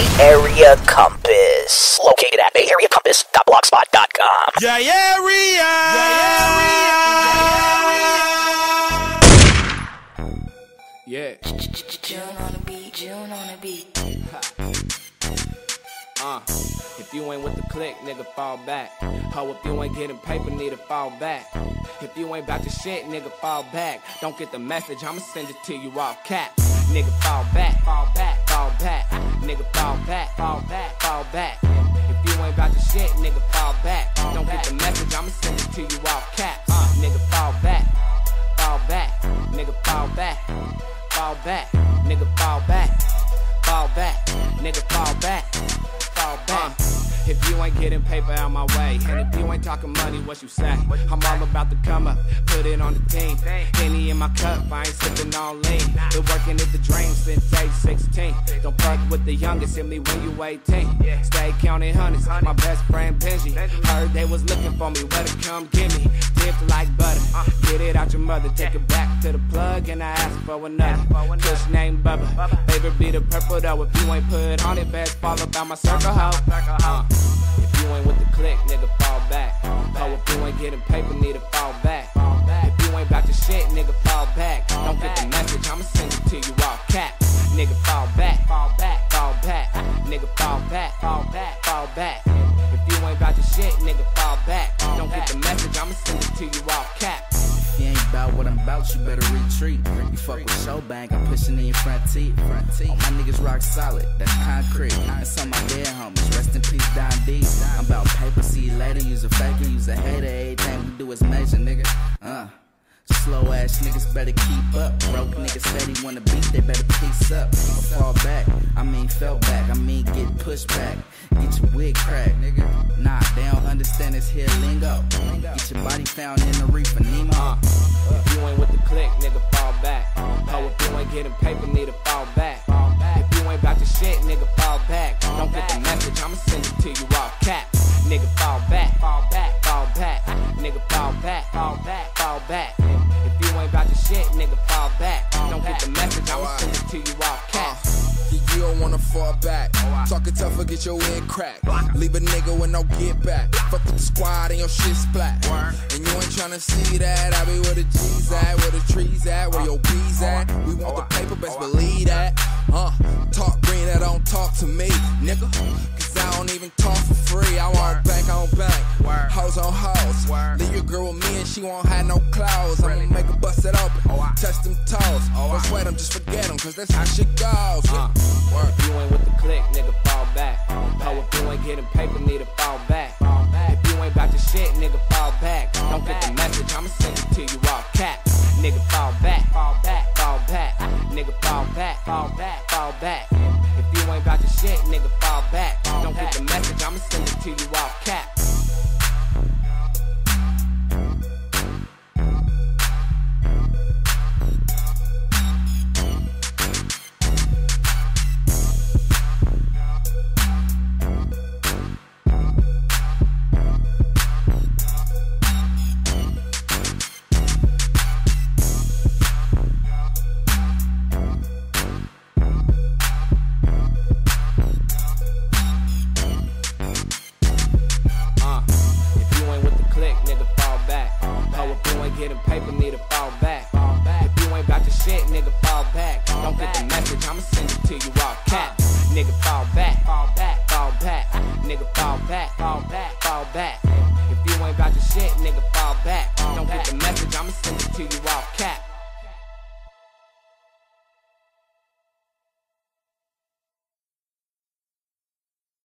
Bay Area Compass. Located at bayareacompass.blogspot.com. Yeah, yeah, Yeah. June on the beat, June on the beat. Uh, if you ain't with the click, nigga, fall back. Ho, if you ain't getting paper, need to fall back. If you ain't about your shit, nigga, fall back. Don't get the message, I'ma send it to you off cap. Nigga, fall back, fall back, fall back. Nigga, fall back, fall back, fall back. If you ain't about your shit, nigga, fall back. Don't get the message, I'ma send it to you off cap. Uh, nigga, fall back, fall back. Nigga, fall back, fall back. Nigga, fall back, fall back. Nigga, fall back fall back. If you ain't getting paper out my way, and if you ain't talking money, what you say? I'm all about to come up, put it on the team. Henny in my cup, I ain't sipping on lean. Been working at the dream since age 16. Don't fuck with the youngest, hit me when you 18. Stay counting hundreds, my best friend Benji. Heard they was looking for me, where to come get me. Dipped like butter, get it out your mother, take it back to the plug, and I ask for another. Push name Bubba, favorite be the purple though. If you ain't put on it, best fall about my circle, ho. Uh, if you ain't with the click, nigga, fall back. Oh, if you ain't getting paper, need to fall back. If you ain't about your shit, nigga, fall back. Don't get the message, I'ma send it to you all cap. Nigga, fall back, fall back, fall back. Nigga, fall back, fall back, fall back. You ain't about your shit, nigga, fall back. Don't get the message, I'ma send it to you all cap. You ain't about what I'm about, you better retreat. You fuck with Show Banga, I'm pushing in your front teeth. Front teeth. All my niggas rock solid, that's concrete. That's on my dead homies. Rest in peace, Don D. I'm about paper, see you later. Use a faker, use a hater. Everything we do is major, nigga. Uh. Slow ass niggas better keep up. Broke niggas steady wanna beat, they better piece up. Or fall back, I mean fell back, I mean get pushed back. Your wig cracked, nigga. Nah, they don't understand this here lingo. Get your body found in the reefer, Nemo. Uh, if you ain't with the click, nigga, fall back. Oh, if you ain't getting paper, need to fall back. If you ain't about your shit, nigga, fall back. Don't get the message, I'ma send it to you all cap. Nigga, fall back, fall back, fall back. Nigga, fall back, fall back, fall back. If you ain't about your shit, nigga, fall back. Don't get the message, I'ma send it to you all cap. Yeah, you don't wanna fall back. Talking tough, or get your wig cracked. Leave a nigga with no get back. Fuck with the squad and your shit splat. And you ain't tryna see that. I be where the G's at, where the trees at, where your bees at. We want the paper, best believe that. Huh? talk green, that don't talk to me, nigga. Cause I don't even talk for free. I want bank on bank, hoes on hoes. Leave your girl with me and she won't have no clothes. I'ma make her bust it open, touch them toes. Don't sweat them, just forget them, cause that's how shit goes. Uh, Word. if you ain't with the click, nigga, fall back. Oh, if you ain't getting paper, need to fall back. If you ain't about your shit, nigga, fall back. Don't get the message, I'ma send it to you all cap. Nigga, fall back, fall back, fall back. Nigga, fall back, fall back, fall back. If you ain't about your shit, nigga, fall back. Don't get the message, I'ma send it to you all cap. Ain't paper, need to fall back. If you ain't about your shit, nigga, fall back. Don't get the message, I'ma send it to you all cap. Nigga, fall back, fall back, fall back. Nigga, fall back, fall back, fall back. If you ain't about your shit, nigga, fall back. Don't get the message, I'ma send it to you all cap.